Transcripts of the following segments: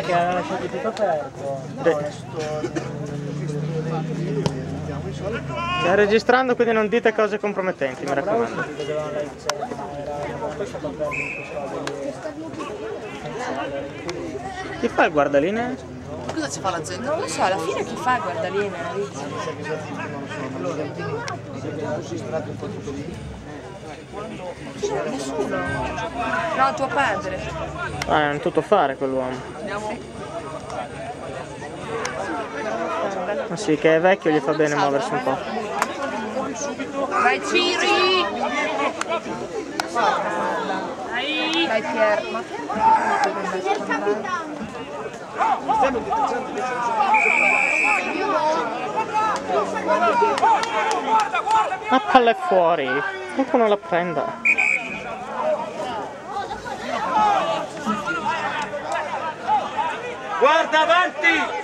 Ah, che aveva lasciato tutto aperto. No, Stai registrando quindi non dite cose compromettenti, mi raccomando. Chi fa il guardaline? Cosa ci fa l'azienda? Non lo so, alla fine chi fa il guardaline? Nessuno. No, tuo padre. Ah, è un tutto fare quell'uomo. Ma sì, che è vecchio gli fa bene muoversi un po'. Vai Ciri! Vai Pier. Ma La palla è fuori, qualcuno la prenda. Guarda avanti!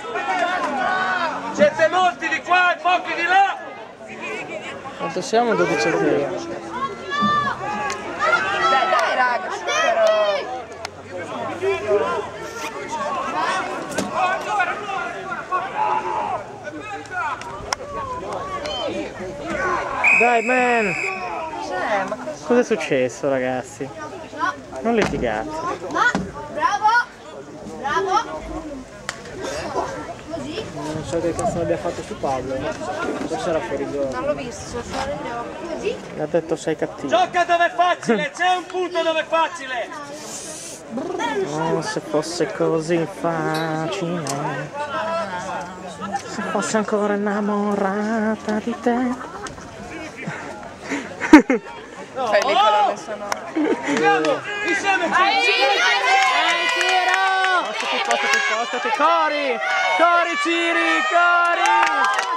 Siete molti di qua e pochi di là! Quanto siamo? 12 a 0. Dai, dai raga. Dai, man! Cos'è? Cosa? Cos'è successo, ragazzi? Non litigate. Ma, bravo! Bravo! Così? Non so che cazzo abbia fatto su Paolo. Forse era fuori gioco. Non l'ho visto, fuori gli occhi. Così? Mi ha detto sei cattivo. Gioca dove è facile, c'è un punto dove è facile! Oh, se fosse così facile. Se fosse ancora innamorata di te. No. Fai le colonne oh! sonore. Andiamo insieme. Ai, Ciro! tiro! che posto, che posto, che cori! Cori, Ciri, cori!